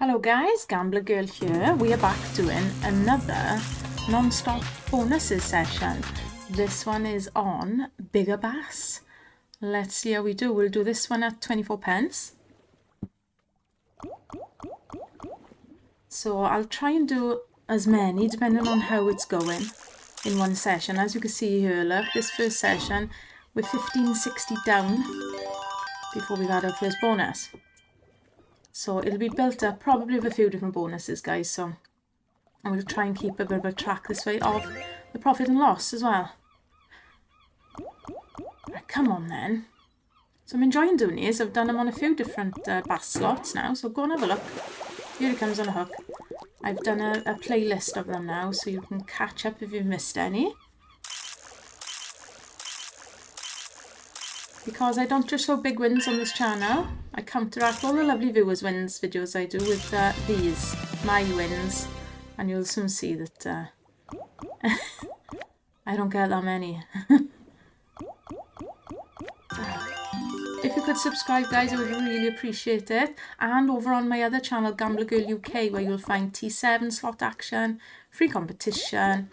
Hello guys, Gambler Girl here. We are back doing another non-stop bonuses session. This one is on Bigger Bass. Let's see how we do. We'll do this one at 24 pence. So I'll try and do as many depending on how it's going in one session. As you can see here, look, this first session we're 1560 down before we've had our first bonus. So it'll be built up probably with a few different bonuses, guys. So going to try and keep a bit of a track this way of the profit and loss as well. Right, come on then. So I'm enjoying doing these. I've done them on a few different uh, bass slots now. So go and have a look. Here it comes on a hook. I've done a, a playlist of them now so you can catch up if you've missed any. Because I don't just show big wins on this channel. I counteract all the lovely viewers wins videos I do with uh, these, my wins, and you'll soon see that uh, I don't get that many. if you could subscribe guys, I would really appreciate it. And over on my other channel, Gambler Girl UK, where you'll find T7 slot action, free competition,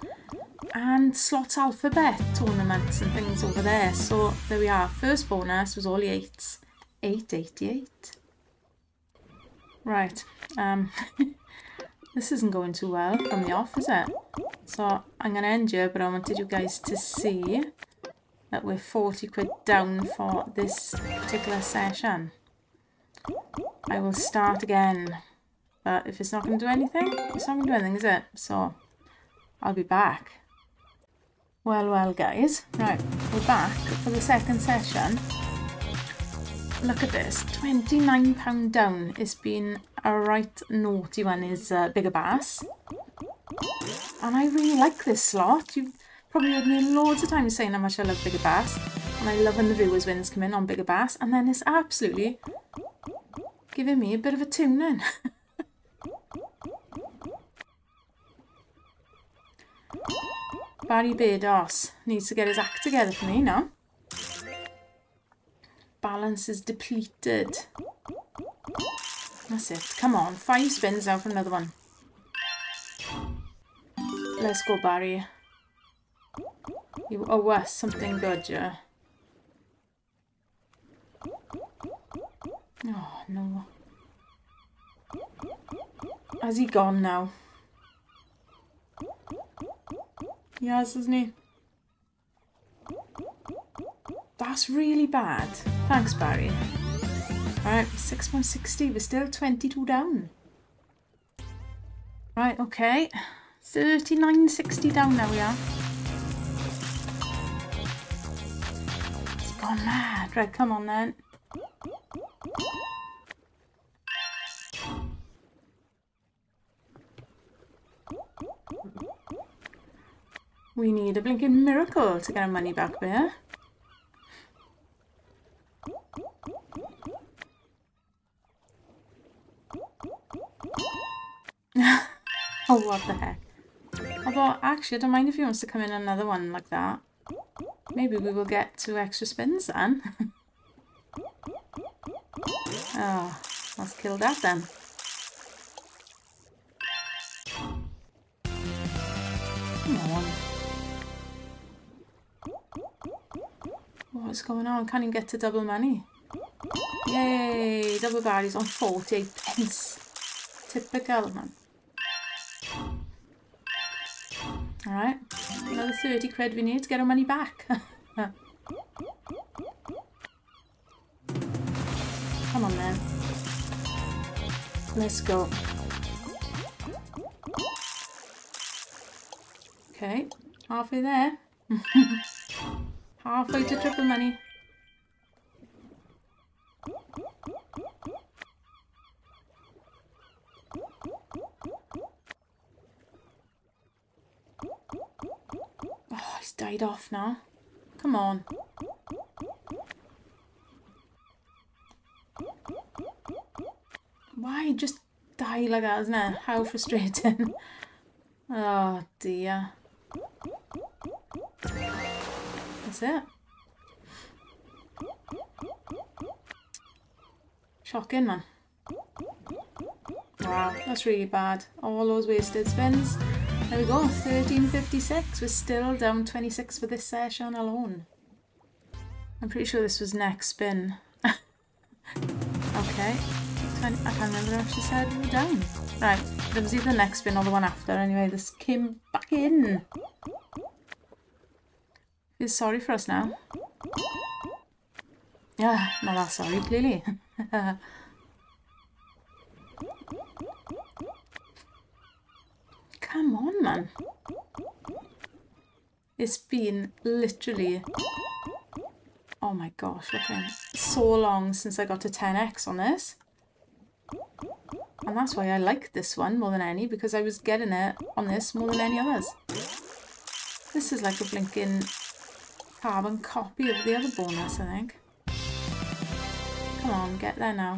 and slot alphabet tournaments and things over there. So there we are. First bonus was all eights. 888. Right. Um, this isn't going too well from the off, is it? So I'm going to end here, but I wanted you guys to see that we're 40 quid down for this particular session. I will start again. But if it's not going to do anything, it's not going to do anything, is it? So I'll be back. Well, well, guys. Right, we're back for the second session. Look at this, £29 down. It's been a right naughty one, is uh, Bigger Bass. And I really like this slot. You've probably heard me loads of times saying how much I love Bigger Bass. And I love when the viewers wins come in on Bigger Bass. And then it's absolutely giving me a bit of a tune in. Barry Beardos needs to get his act together for me now. Balance is depleted. That's it. Come on. Five spins now for another one. Let's go, Barry. You owe us something good, yeah? Oh, no. Has he gone now? Yes, isn't? That's really bad. Thanks, Barry. Alright, 6.60. We're still 22 down. Right, okay. 39.60 down now we are. It's gone mad. Right, come on then. We need a blinking miracle to get our money back there. oh, what the heck. Although, actually, I don't mind if he wants to come in another one like that. Maybe we will get two extra spins then. oh, let's kill that then. What's going on? Can't even get to double money. Yay! Double barrels on 48 pence. Typical, man. Alright. Another 30 quid we need to get our money back. Come on, then. Let's go. Okay. Halfway there. Halfway to triple money. Oh, he's died off now. Come on. Why just die like that, isn't it? How frustrating. oh dear. That's it. Shocking, man. Wow, that's really bad. All those wasted spins. There we go, 1356. We're still down 26 for this session alone. I'm pretty sure this was next spin. okay. I can't remember if she said we were down. Right, it was either the next spin or the one after. Anyway, this came back in. He's sorry for us now. Yeah, not that sorry, clearly. Come on, man. It's been literally... Oh my gosh, look at So long since I got to 10x on this. And that's why I like this one more than any, because I was getting it on this more than any others. This is like a blinking carbon copy of the other bonus, I think. Come on, get there now.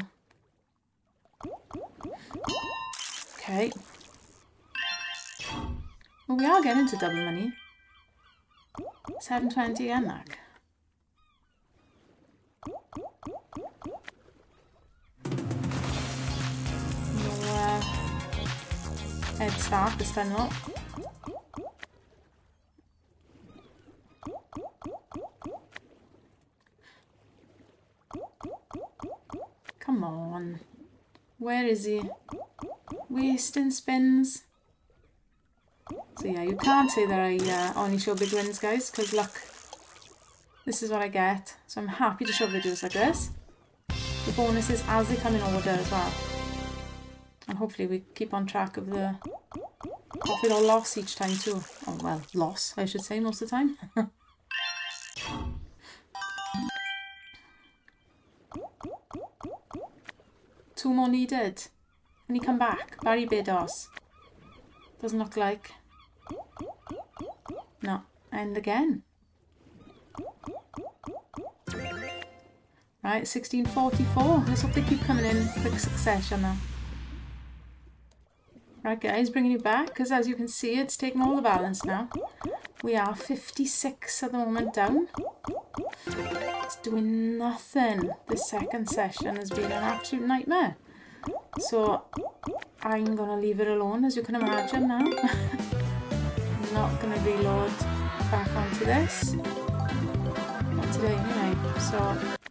Okay. Well, we are getting to double money. 720 and that. No uh, head start though. Come on. Where is he? Wasting spins. So yeah, you can't say that I uh, only show big wins, guys, because look, this is what I get. So I'm happy to show videos like this. The bonuses as they come in order as well. And hopefully we keep on track of the profit or loss each time too. Oh well, loss I should say most of the time. Two more needed. Can he come back? Barry Bidos. Doesn't look like. No. And again. Right, 1644. Let's hope they keep coming in quick succession now. Right guys, bringing you back, because as you can see, it's taking all the balance now. We are 56 at the moment down. It's doing nothing. The second session has been an absolute nightmare. So I'm going to leave it alone, as you can imagine now. I'm not going to reload back onto this. Not today anyway. So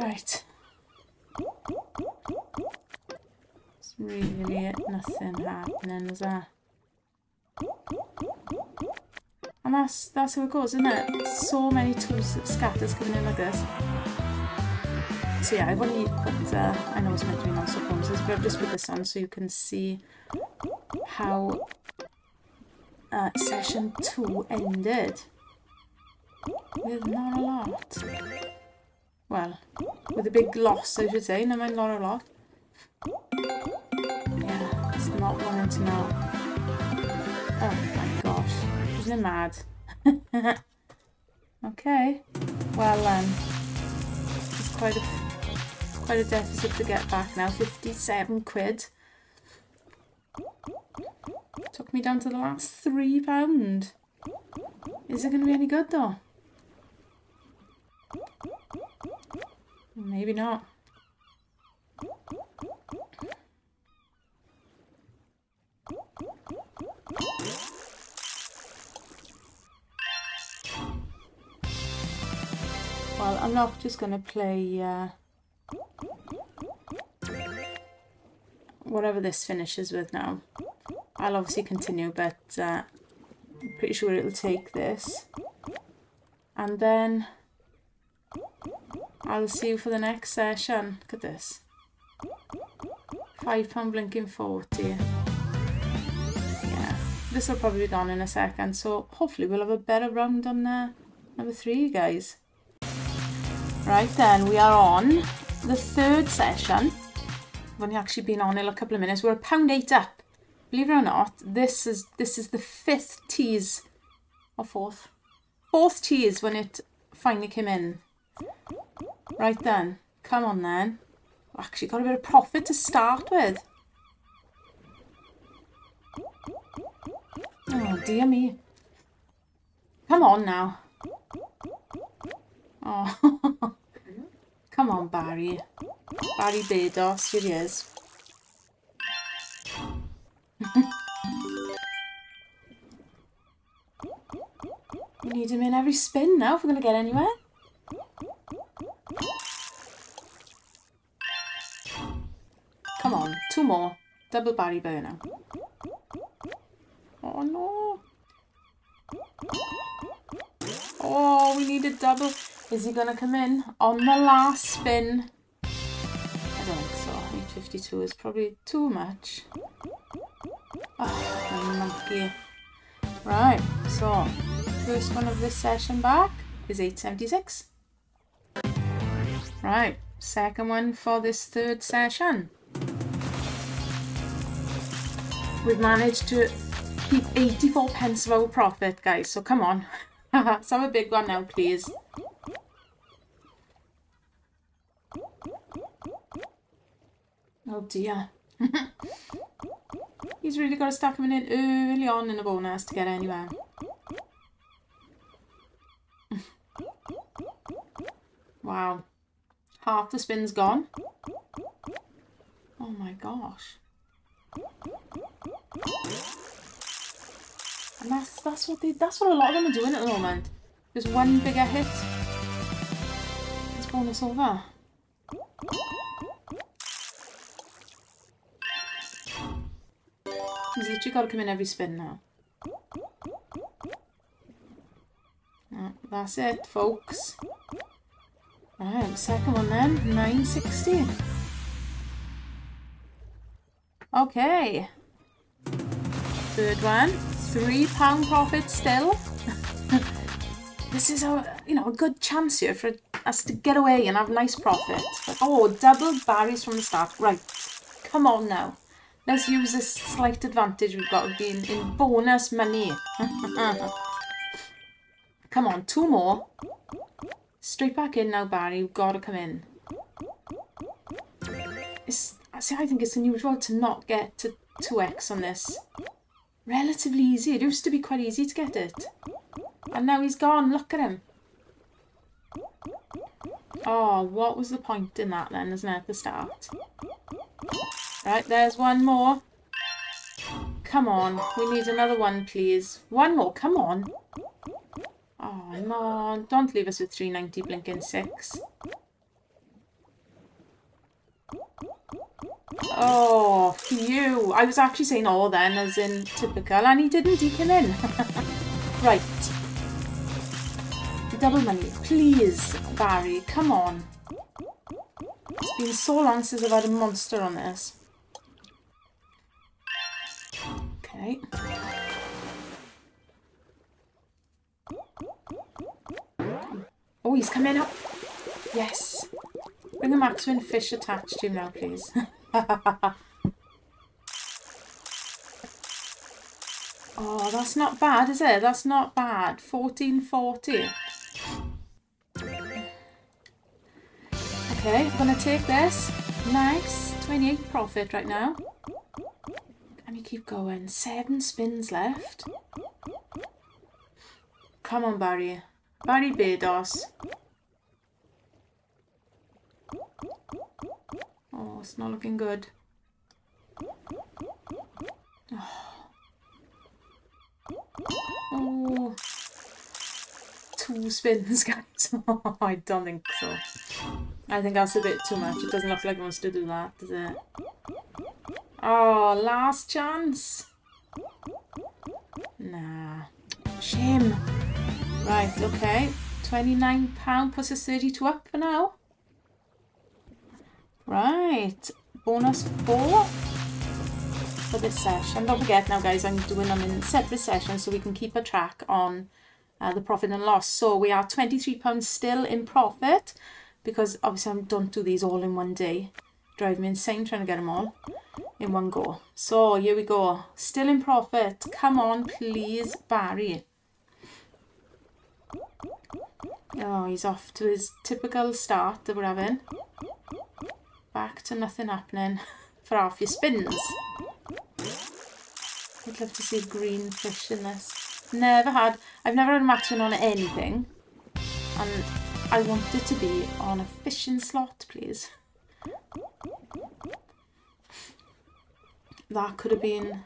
Right. It's really nothing happening, is there? And that's that's how it goes, isn't it? So many tools scatters coming in like this. So yeah, I've only put, uh, I know it's meant to be non-stop bonuses, but I've just put this on so you can see how uh, session 2 ended. With not a lot. Well, with a big loss, I should say. No, mind not a lot. Yeah, it's not wanting to know. Oh my gosh. Isn't it mad? okay. Well, um, it's quite a, quite a deficit to get back now. 57 quid. Took me down to the last three pound. Is it going to be any good though? Maybe not. Well, I'm not just going to play uh, whatever this finishes with now. I'll obviously continue, but uh, I'm pretty sure it'll take this. And then I'll see you for the next session. Look at this. £5 blinking 40. Yeah, this will probably be gone in a second. So hopefully we'll have a better round on uh, number three, guys. Right then, we are on the third session. We've only actually been on it a couple of minutes. We're a pound eight up believe it or not, this is this is the fifth tease or fourth. Fourth tease when it finally came in. Right then. Come on then. Actually got a bit of profit to start with. Oh dear me. Come on now. Oh. Come on, Barry. Barry Bedos, here he is. we need him in every spin now if we're going to get anywhere. Come on, two more. Double Barry Burner. Oh no. Oh, we need a double. Is he going to come in on the last spin? I don't think so. 852 is probably too much. Oh, monkey. Right, so first one of this session back is 876. Right, second one for this third session. We've managed to keep 84 pence of our profit, guys, so come on. Let's have a big one now, please. Oh dear. He's really got to start coming in early on in the bonus to get anywhere. wow. Half the spin's gone. Oh my gosh. And that's that's what they that's what a lot of them are doing at the moment. There's one bigger hit. It's bonus over. He's literally got to come in every spin now. that's it, folks. Alright, second one then, 960. Okay. Third one, three pound profit still. this is a you know a good chance here for us to get away and have nice profit. But, oh, double Barry's from the start. Right, come on now. Let's use this slight advantage we've got of being in bonus money. come on, two more. Straight back in now, Barry. You've got to come in. It's, see, I think it's unusual to not get to 2x on this. Relatively easy. It used to be quite easy to get it. And now he's gone. Look at him. Oh, what was the point in that then, isn't it, at the start? Right, there's one more. Come on, we need another one, please. One more, come on. Oh, no, don't leave us with 390 blinking 6. Oh, phew. I was actually saying all then, as in typical, and he didn't, came in. right. Double money, please, Barry, come on. It's been so long since I've had a monster on this. He's coming up. Yes. Bring a Maxwin fish attached to him now, please. oh, that's not bad, is it? That's not bad. 1440. Okay, I'm going to take this. Nice. 28 profit right now. Let me keep going. Seven spins left. Come on, Barry. Barry Bedos. Oh, it's not looking good. Oh. oh. Two spins, guys. I don't think so. I think that's a bit too much. It doesn't look like it wants to do that, does it? Oh, last chance. Nah. Shame. Right, okay. £29 plus a 32 up for now. Right. Bonus 4 for this session. Don't forget now, guys, I'm doing them in separate sessions so we can keep a track on uh, the profit and loss. So we are £23 still in profit because obviously I don't do these all in one day drive me insane trying to get them all in one go. So here we go. Still in profit. Come on, please, Barry. Oh, he's off to his typical start that we're having. Back to nothing happening for half your spins. I'd love to see green fish in this. Never had, I've never had a max win on anything. And I want it to be on a fishing slot, please. that could have been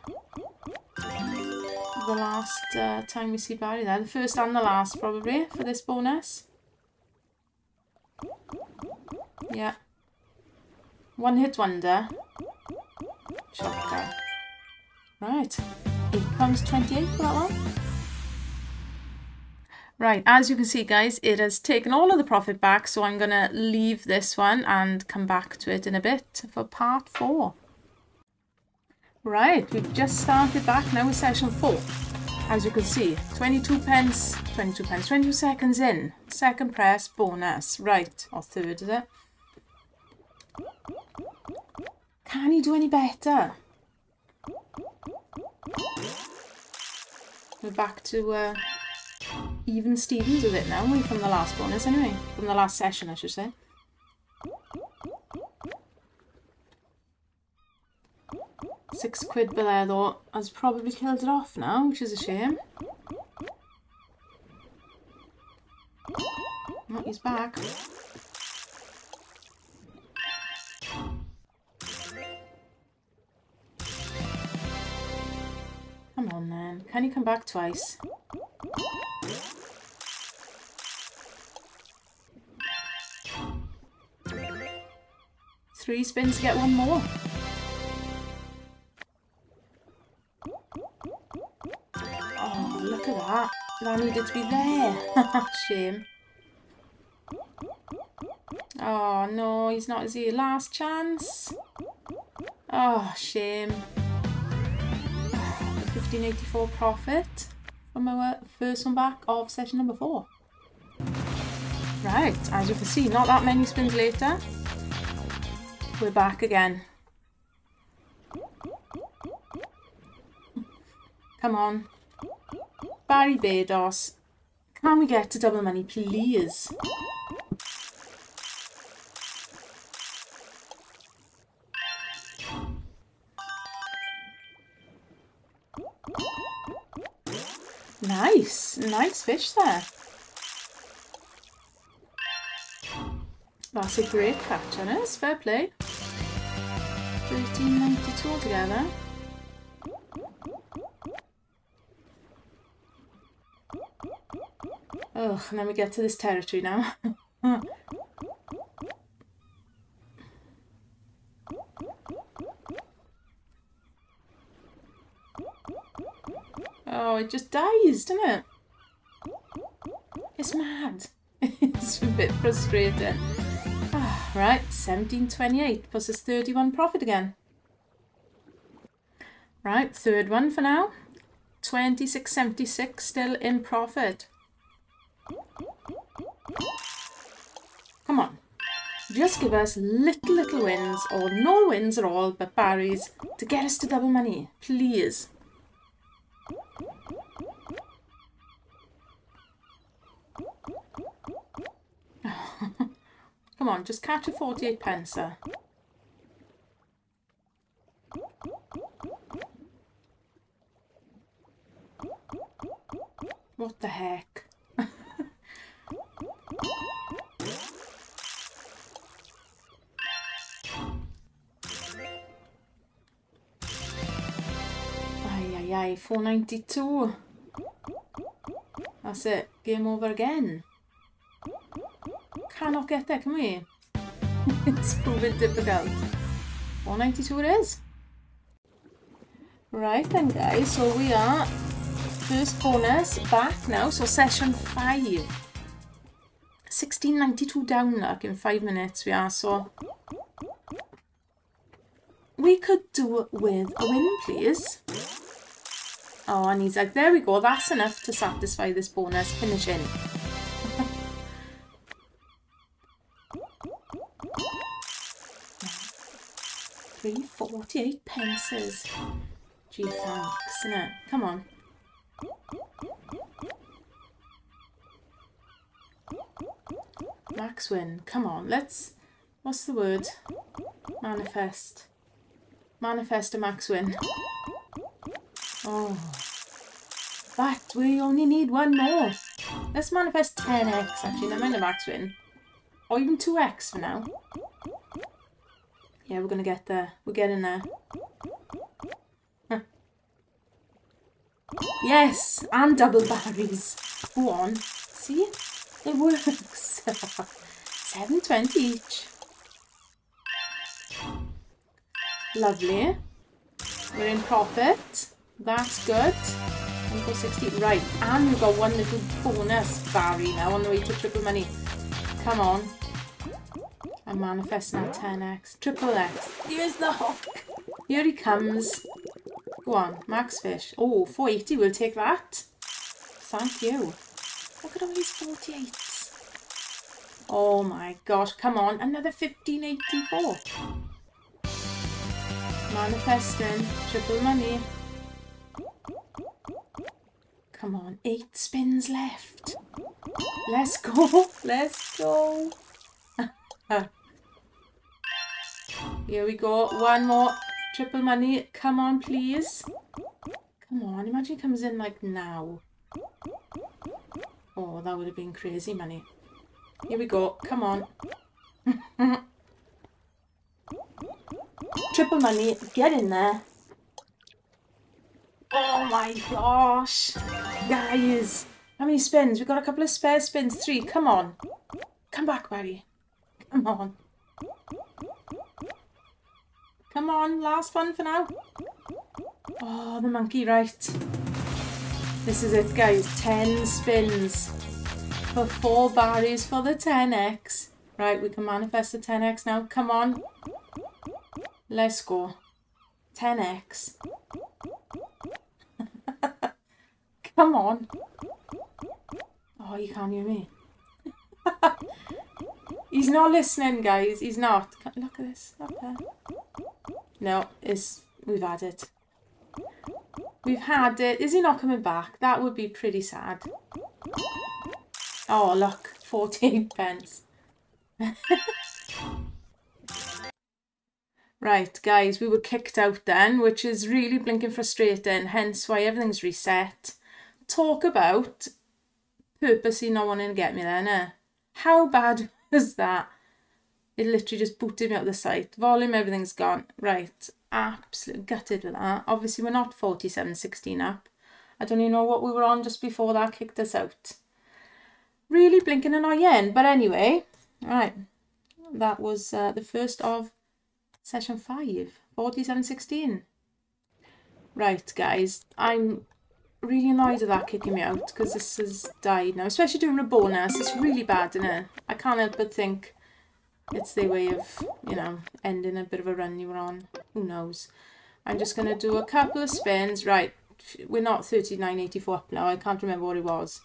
the last uh, time we see Barry there. The first and the last, probably, for this bonus. Yeah. One hit wonder. Right. £8.28 for that one. Right, as you can see guys, it has taken all of the profit back, so I'm going to leave this one and come back to it in a bit for part four. Right, we've just started back now with session 4. As you can see, 22 pence, 22 pence, 22 seconds in. Second press, bonus. Right, or third, is it? Can he do any better? We're back to uh, even Stevens with it now, we from the last bonus anyway. From the last session, I should say. Quid below though has probably killed it off now, which is a shame. Oh, he's back. Come on then, can you come back twice? Three spins to get one more. I needed to be there. Shame. Oh no, he's not, is he? Last chance? Oh, shame. 1584 profit from our first one back of session number four. Right, as you can see, not that many spins later, we're back again. Come on. Barry Bardos. Can we get to double money, please? Nice, nice fish there. That's a great catch, Ennis. Fair play. 13.92 altogether. Oh, then we get to this territory now. oh, it just dies, doesn't it? It's mad. it's a bit frustrating. Ah, right, 1728 plus this 31 profit again. Right, third one for now. 2676 still in profit. Come on. Just give us little, little wins, or no wins at all, but Barry's, to get us to double money. Please. Come on, just catch a 48 pence, What the heck? Yay, 492. That's it. Game over again. Cannot get there, can we? it's proving difficult. 492 it is. Right then guys, so we are first bonus back now, so session 5. 1692 down like in 5 minutes we are, so we could do it with a win please. Oh, and he's like, there we go, that's enough to satisfy this bonus. Finishing. Free 48 pences. Gee, thanks, innit? Come on. Max win. Come on, let's... What's the word? Manifest. Manifest a max win. Oh. But we only need one more. Let's manifest 10x actually, never mind a max win. Or even 2x for now. Yeah, we're going to get there. We're getting there. Yes, and double batteries. Go on. See? It works. 720 each. Lovely. We're in profit. That's good. 160. Right, and we've got one little bonus Barry now on the way to triple money. Come on. I'm manifesting that 10x. Triple X. Here's the hook. Here he comes. Go on, max fish. Oh, 480, we'll take that. Thank you. Look at all these 48s. Oh my gosh, come on, another 1584. Manifesting, triple money. Come on, eight spins left. Let's go, let's go. Here we go, one more triple money. Come on, please. Come on, imagine he comes in like now. Oh, that would have been crazy money. Here we go, come on. Triple money, get in there. Oh my gosh. Guys, how many spins? We've got a couple of spare spins. Three, come on. Come back, Barry. Come on. Come on, last one for now. Oh, the monkey, right. This is it, guys. 10 spins for four Barrys for the 10x. Right, we can manifest the 10x now. Come on. Let's go. 10x. Come on. Oh, you can't hear me. He's not listening, guys. He's not. Look at this. Look. No, it's we've had it. We've had it. Is he not coming back? That would be pretty sad. Oh, look. 14 pence. Right, guys, we were kicked out then, which is really blinking frustrating, hence why everything's reset. Talk about purposely not wanting to get me there, nah. How bad was that? It literally just booted me out the site. Volume, everything's gone. Right, absolutely gutted with that. Obviously, we're not 4716 up. I don't even know what we were on just before that kicked us out. Really blinking annoying. But anyway, right, that was uh, the first of Session 5, 4716. Right, guys, I'm really annoyed at that kicking me out because this has died now, especially doing a bonus. It's really bad, isn't it? I can't help but think it's their way of, you know, ending a bit of a run you were on. Who knows? I'm just going to do a couple of spins. Right, we're not 39.84 up now. I can't remember what it was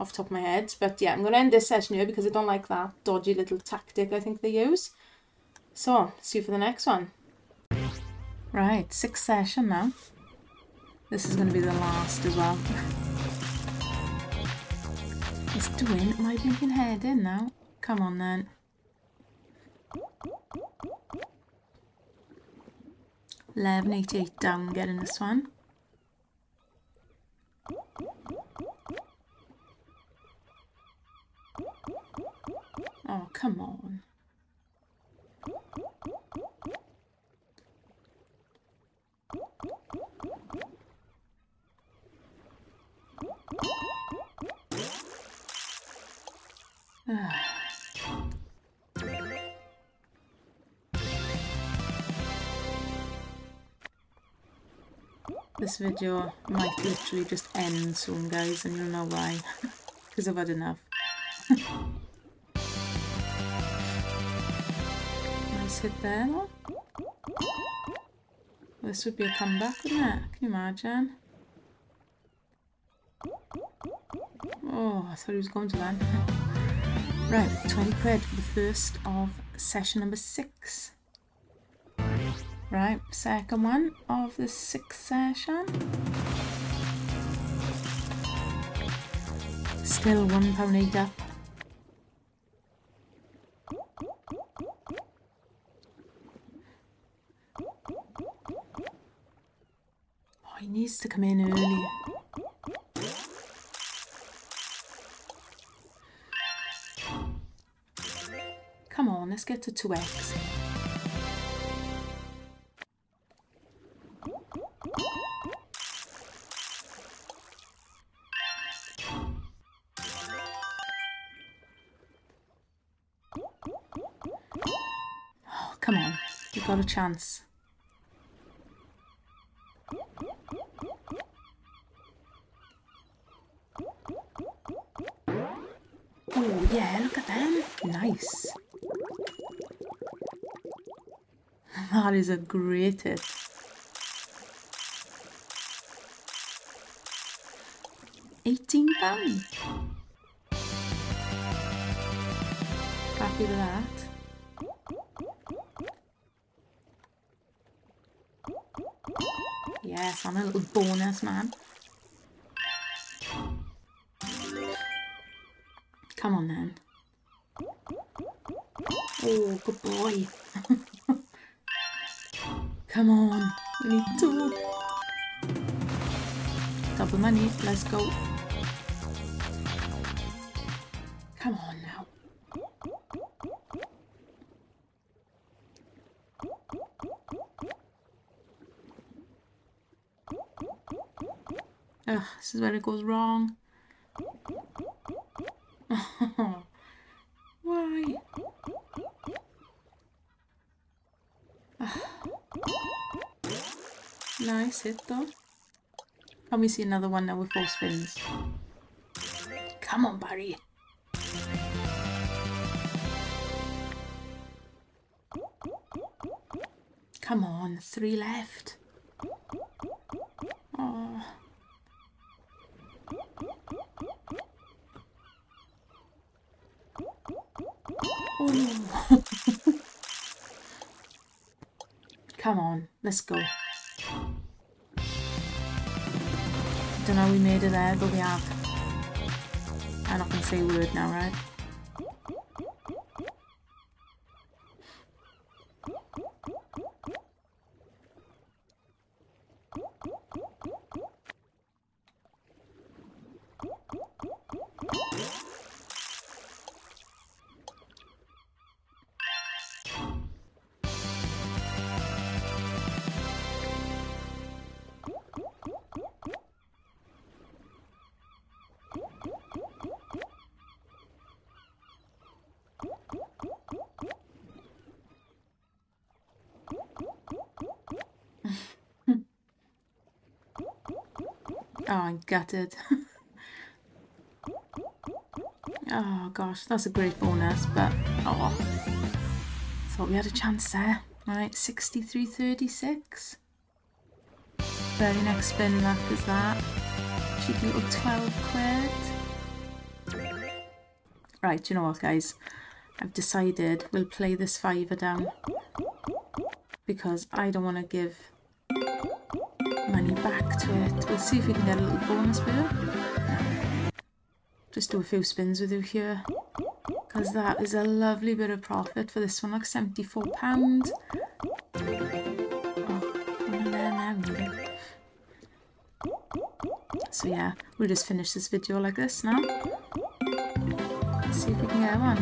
off top of my head. But yeah, I'm going to end this session here because I don't like that dodgy little tactic I think they use. So, see you for the next one. Right, sixth session now. This is going to be the last as well. it's doing my blinking head in now. Come on then. Eleven eighty eight down getting this one. Oh, come on. This video might literally just end soon guys and you'll know why. Because I've had enough. Nice hit there. This would be a comeback wouldn't it? Can you imagine? Oh I thought he was going to land. Right, 20 quid for the first of session number six. Right, second one of the sixth session. Still one eight up. Oh, he needs to come in early. Come on, let's get to 2x. Chance. Oh yeah, look at them. Nice. That is a great hit. Eighteen pounds. Happy with that. I'm a little bonus man. Come on then. Oh, good boy. Come on, we need two. Double money, let's go. Come on now. Ugh, this is when it goes wrong. Why? nice hit though. Can we see another one now with four spins? Come on, Barry. Come on, three left. Oh. Oh. Come on, let's go. Don't know we made it there, but we have. I'm not gonna say word now, right? Gutted. oh gosh, that's a great bonus, but oh, thought we had a chance there. Right, 63.36. Very next spin luck is that. Cheeky little 12 quid. Right, you know what guys? I've decided we'll play this fiver down because I don't want to give to it. We'll see if we can get a little bonus bill. Just do a few spins with you here. Because that is a lovely bit of profit for this one, like £74. Oh, one there, there, So yeah, we'll just finish this video like this now. Let's see if we can get one.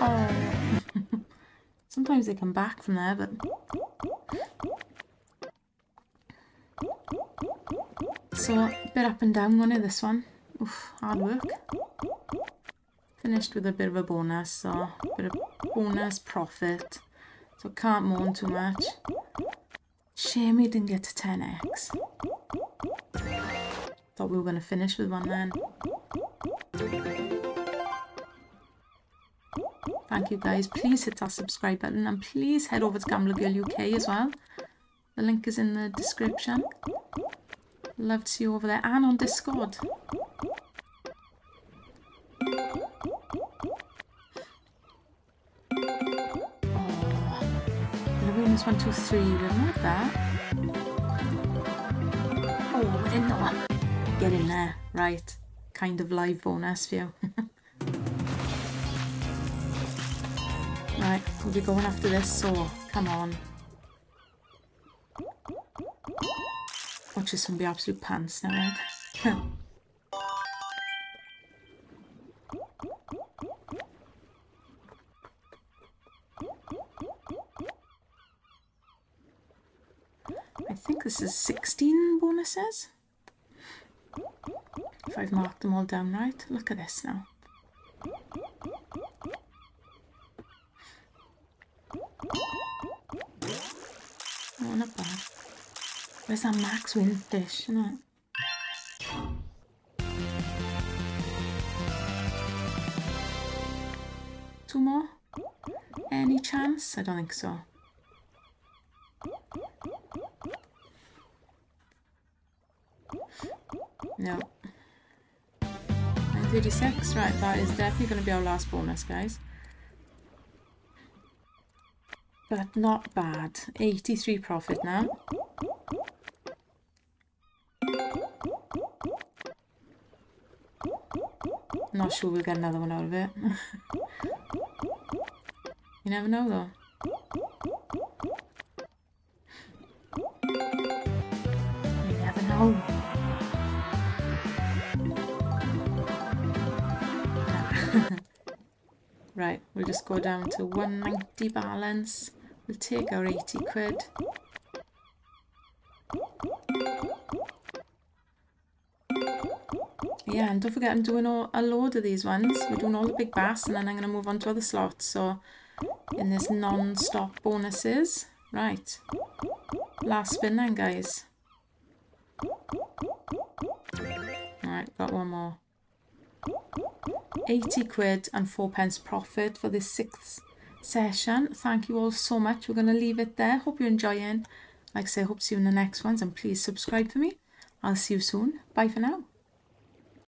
Oh. Sometimes they come back from there, but A bit up and down one of this one. Oof, hard work. Finished with a bit of a bonus, so a bit of bonus profit. So can't moan too much. Shame we didn't get to 10x. Thought we were going to finish with one then. Thank you guys. Please hit that subscribe button and please head over to Gambler Girl UK as well. The link is in the description. Love to see you over there and on Discord. Oh, Bonus one, two, three. We had that. Oh, we didn't know what. Get in there. Right. Kind of live bonus for you. right, we'll be going after this, so come on. Watch this one be absolute pants now, right? I think this is 16 bonuses. If I've marked them all down right. Look at this now. Oh, not bad. Where's that max win fish, isn't it? Two more? Any chance? I don't think so. No. 36, right, that is definitely going to be our last bonus, guys. But not bad. 83 profit now. Not sure we'll get another one out of it. you never know though. You never know. right, we'll just go down to 190 balance. We'll take our 80 quid. And don't forget I'm doing all, a load of these ones. We're doing all the big bass and then I'm going to move on to other slots. So in this non-stop bonuses. Right, last spin then guys. Alright, got one more. 80 quid and 4 pence profit for this sixth session. Thank you all so much. We're going to leave it there. Hope you're enjoying. Like I say, hope to see you in the next ones and please subscribe for me. I'll see you soon. Bye for now.